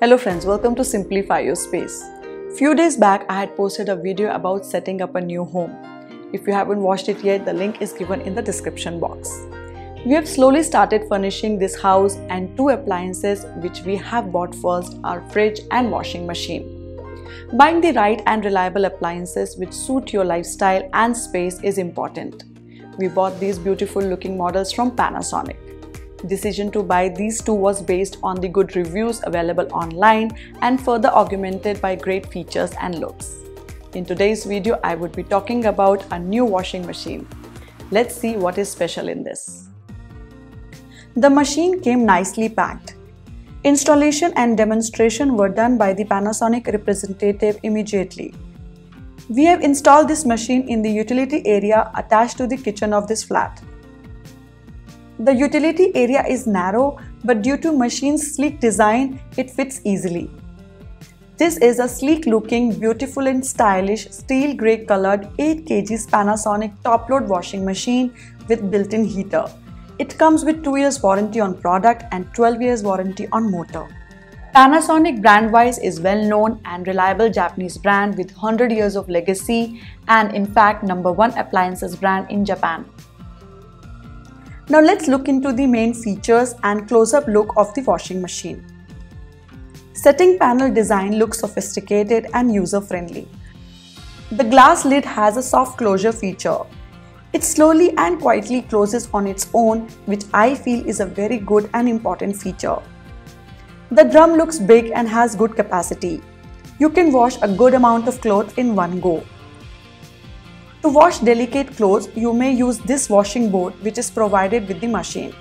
Hello friends, welcome to Simplify Your Space. Few days back I had posted a video about setting up a new home. If you haven't watched it yet, the link is given in the description box. We have slowly started furnishing this house and two appliances which we have bought first are fridge and washing machine. Buying the right and reliable appliances which suit your lifestyle and space is important. We bought these beautiful looking models from Panasonic. Decision to buy these two was based on the good reviews available online and further augmented by great features and looks. In today's video, I would be talking about a new washing machine. Let's see what is special in this. The machine came nicely packed. Installation and demonstration were done by the Panasonic representative immediately. We have installed this machine in the utility area attached to the kitchen of this flat. The utility area is narrow, but due to machine's sleek design, it fits easily. This is a sleek looking, beautiful and stylish steel grey colored 8 kg Panasonic top load washing machine with built-in heater. It comes with 2 years warranty on product and 12 years warranty on motor. Panasonic brand-wise is well-known and reliable Japanese brand with 100 years of legacy and in fact number 1 appliances brand in Japan. Now let's look into the main features and close-up look of the washing machine. Setting panel design looks sophisticated and user-friendly. The glass lid has a soft closure feature. It slowly and quietly closes on its own which I feel is a very good and important feature. The drum looks big and has good capacity. You can wash a good amount of clothes in one go. To wash delicate clothes, you may use this washing board which is provided with the machine.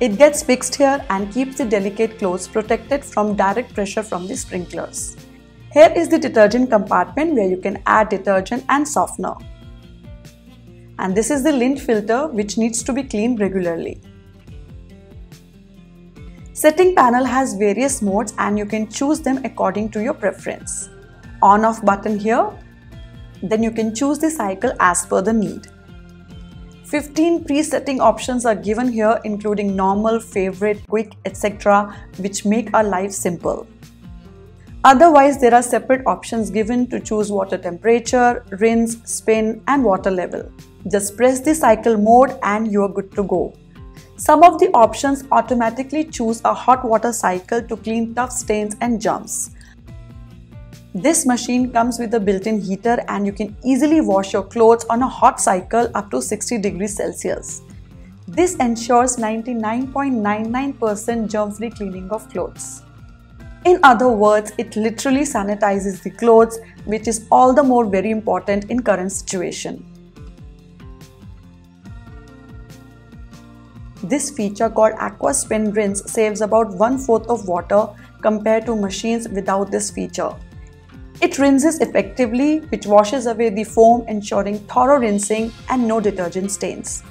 It gets fixed here and keeps the delicate clothes protected from direct pressure from the sprinklers. Here is the detergent compartment where you can add detergent and softener. And this is the lint filter which needs to be cleaned regularly. Setting panel has various modes and you can choose them according to your preference. On off button here then you can choose the cycle as per the need. 15 pre-setting options are given here including normal, favorite, quick, etc. which make our life simple. Otherwise, there are separate options given to choose water temperature, rinse, spin and water level. Just press the cycle mode and you are good to go. Some of the options automatically choose a hot water cycle to clean tough stains and germs. This machine comes with a built-in heater and you can easily wash your clothes on a hot cycle up to 60 degrees Celsius. This ensures 99.99% germ-free cleaning of clothes. In other words, it literally sanitizes the clothes, which is all the more very important in current situation. This feature called Aqua Spin Rinse saves about one-fourth of water compared to machines without this feature. It rinses effectively, which washes away the foam, ensuring thorough rinsing and no detergent stains.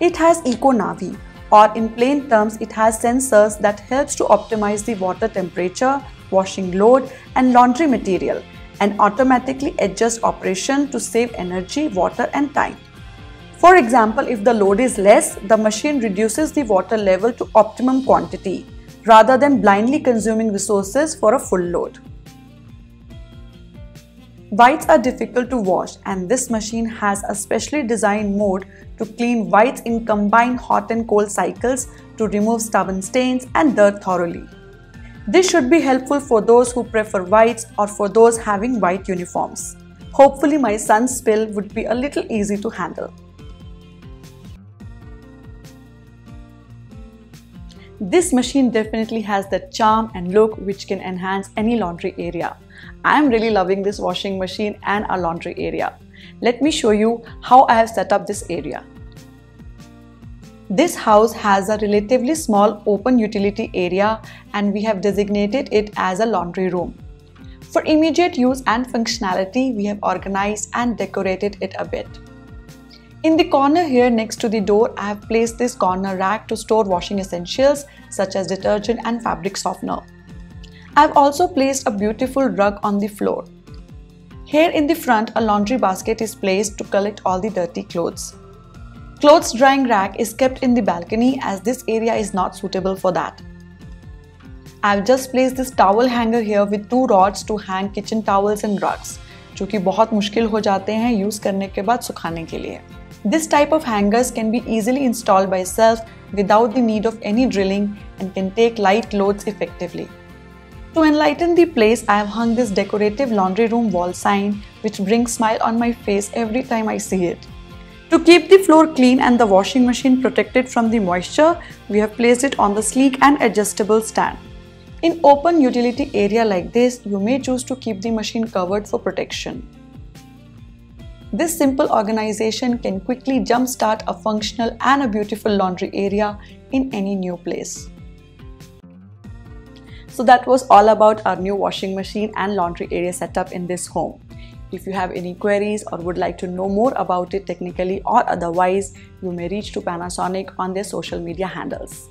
It has EcoNavi, or in plain terms, it has sensors that helps to optimize the water temperature, washing load, and laundry material, and automatically adjust operation to save energy, water, and time. For example, if the load is less, the machine reduces the water level to optimum quantity rather than blindly consuming resources for a full load. Whites are difficult to wash and this machine has a specially designed mode to clean whites in combined hot and cold cycles to remove stubborn stains and dirt thoroughly. This should be helpful for those who prefer whites or for those having white uniforms. Hopefully my son's spill would be a little easy to handle. This machine definitely has the charm and look which can enhance any laundry area. I am really loving this washing machine and our laundry area. Let me show you how I have set up this area. This house has a relatively small open utility area and we have designated it as a laundry room. For immediate use and functionality, we have organized and decorated it a bit. In the corner here next to the door, I have placed this corner rack to store washing essentials such as detergent and fabric softener. I have also placed a beautiful rug on the floor. Here in the front, a laundry basket is placed to collect all the dirty clothes. Clothes drying rack is kept in the balcony as this area is not suitable for that. I've just placed this towel hanger here with two rods to hang kitchen towels and rugs, जो कि बहुत मुश्किल हो जाते हैं use करने के बाद सुखाने के लिए this type of hangers can be easily installed by self without the need of any drilling and can take light loads effectively. To enlighten the place, I have hung this decorative laundry room wall sign which brings smile on my face every time I see it. To keep the floor clean and the washing machine protected from the moisture, we have placed it on the sleek and adjustable stand. In open utility area like this, you may choose to keep the machine covered for protection. This simple organization can quickly jumpstart a functional and a beautiful laundry area in any new place. So that was all about our new washing machine and laundry area setup in this home. If you have any queries or would like to know more about it technically or otherwise, you may reach to Panasonic on their social media handles.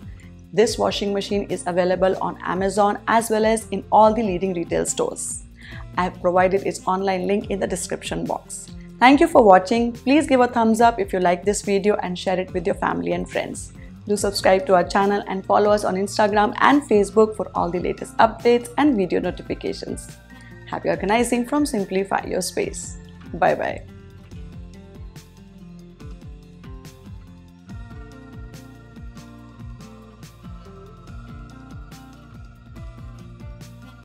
This washing machine is available on Amazon as well as in all the leading retail stores. I have provided its online link in the description box. Thank you for watching. Please give a thumbs up if you like this video and share it with your family and friends. Do subscribe to our channel and follow us on Instagram and Facebook for all the latest updates and video notifications. Happy organizing from Simplify Your Space. Bye bye.